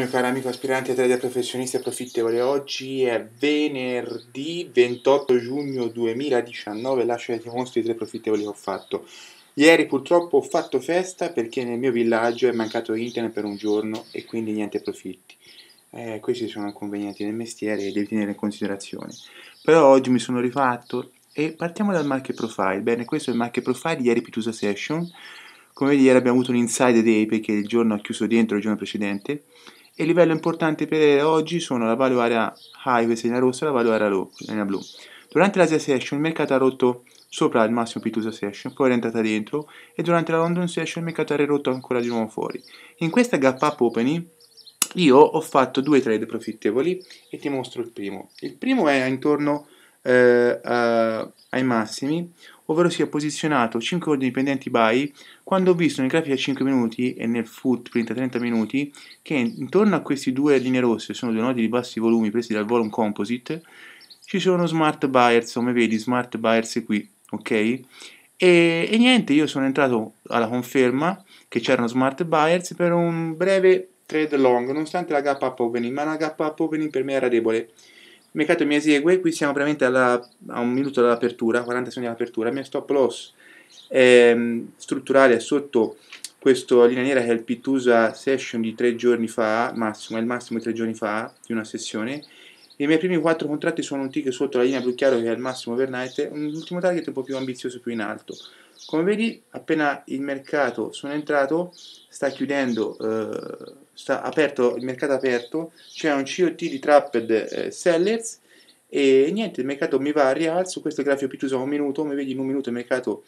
Mio caro amico aspirante a trader professionista e profittevole, oggi è venerdì 28 giugno 2019, lascio che ti mostri i tre profittevoli che ho fatto. Ieri purtroppo ho fatto festa perché nel mio villaggio è mancato internet per un giorno e quindi niente profitti. Eh, questi sono inconvenienti del mestiere e devi tenere in considerazione. Però oggi mi sono rifatto e partiamo dal market profile. Bene, questo è il market profile di ieri Pitusa Session. Come vedi ieri abbiamo avuto un inside day perché il giorno ha chiuso dentro il giorno precedente e livello importante per oggi sono la value area high, questa linea rossa, e la value area low, linea blu. Durante l'Asia Session il mercato ha rotto sopra il massimo Pitusa Session, poi è rientrata dentro e durante la London Session il mercato ha ridotto ancora di nuovo fuori. In questa gap up opening io ho fatto due trade profittevoli e ti mostro il primo. Il primo è intorno eh, a, ai massimi, ovvero si è posizionato 5 ordini dipendenti buy quando ho visto nei grafici a 5 minuti e nel footprint a 30 minuti che intorno a queste due linee rosse sono due nodi di bassi volumi presi dal volume composite ci sono smart buyers come vedi smart buyers qui ok? E, e niente io sono entrato alla conferma che c'erano smart buyers per un breve trade long nonostante la gap up opening ma la gap up opening per me era debole mercato mi esegue, qui siamo veramente alla, a un minuto dall'apertura, 40 secondi dall'apertura, il mio stop loss eh, strutturale è sotto questa linea nera che è il Pitusa Session di tre giorni fa, massimo, è il massimo di tre giorni fa di una sessione, i miei primi quattro contratti sono un tick sotto la linea blu chiaro che è il massimo overnight, l'ultimo target è un po' più ambizioso, più in alto. Come vedi, appena il mercato sono entrato, sta chiudendo, eh, sta aperto, il mercato aperto, c'è un COT di trapped eh, sellers e niente, il mercato mi va a rialzo, questo grafico Pitusa un minuto, come vedi in un minuto il mercato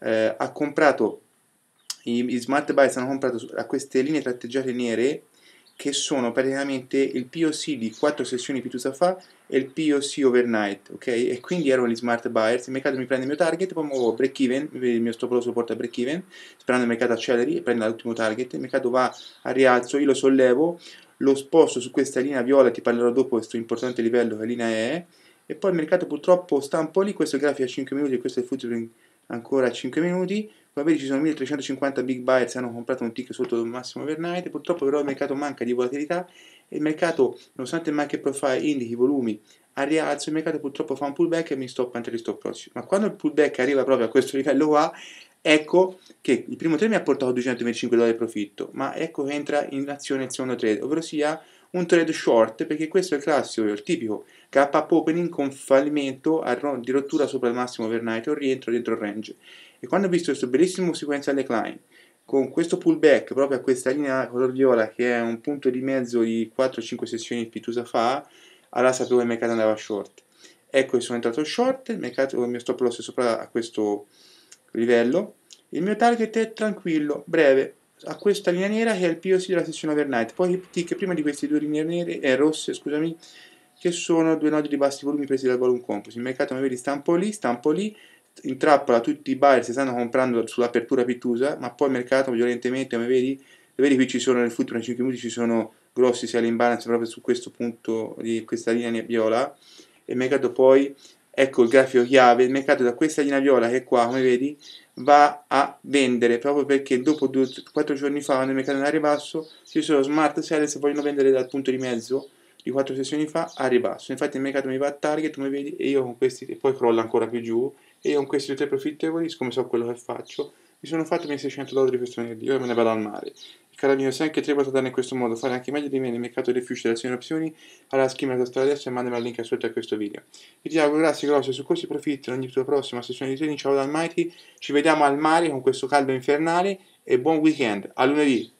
eh, ha comprato, i, i smart buys hanno comprato a queste linee tratteggiate nere che sono praticamente il POC di 4 sessioni Pitusa fa e il POC overnight, ok? E quindi erano gli smart buyers, il mercato mi prende il mio target, poi muovo break even, il mio stop loss lo porta a break even, sperando il mercato acceleri e prenda l'ultimo target, il mercato va a rialzo, io lo sollevo, lo sposto su questa linea viola, ti parlerò dopo questo importante livello che linea è, e poi il mercato purtroppo sta un po' lì, questo grafico a 5 minuti e questo è il futuro ancora a 5 minuti, come vedi ci sono 1350 big buyers che hanno comprato un tick sotto il massimo overnight, purtroppo però il mercato manca di volatilità. E il mercato, nonostante il market profile indichi volumi a rialzo, il mercato purtroppo fa un pullback e mi stoppa anche gli stop prossimi. Ma quando il pullback arriva proprio a questo livello qua, ecco che il primo trade mi ha portato 225 dollari di profitto, ma ecco che entra in azione il secondo trade, ovvero sia un trade short, perché questo è il classico, il tipico gap up opening con fallimento di rottura sopra il massimo overnight o rientro dentro il range. E quando ho visto questo bellissimo sequential decline, con questo pullback proprio a questa linea color viola che è un punto di mezzo di 4-5 sessioni Pitusa fa, allora sapevo che il mercato andava short. Ecco che sono entrato short, il, mercato, il mio stop loss è sopra a questo livello, il mio target è tranquillo, breve, a questa linea nera che è il POC della sessione overnight, poi tick prima di queste due linee nere, eh, rosse, scusami, che sono due nodi di bassi volumi presi dal volume composite. Il mercato, come vedi, sta un po' lì, sta un po' lì, in trappola tutti i buyer si stanno comprando sull'apertura pittusa, ma poi il mercato violentemente, come vedi, vedi qui ci sono nel futuro, nei 5 minuti ci sono grossi sia l'imbalance proprio su questo punto di questa linea viola, e il mercato poi, ecco il grafico chiave, il mercato da questa linea viola che qua, come vedi, va a vendere proprio perché dopo 4 giorni fa, quando il mercato è in ribasso, ci sono smart sellers che vogliono vendere dal punto di mezzo di 4 sessioni fa a ribasso. Infatti il mercato mi va a target, come vedi, e io con questi, e poi crolla ancora più giù, e io con questi tre profittevoli, siccome so quello che faccio, mi sono fatto i miei 600 dollari questo venerdì, ora me ne vado al mare. Caro mio, se anche te vuoi trattare in questo modo, fare anche meglio di me nel mercato dei future delle azioni opzioni, alla scrivimi la tastata adesso e mandami il link sotto a questo video. Vi ti auguro grazie grosse su questi profitti ogni tua prossima sessione di trading. Ciao da Almighty, ci vediamo al mare con questo caldo infernale e buon weekend. A lunedì!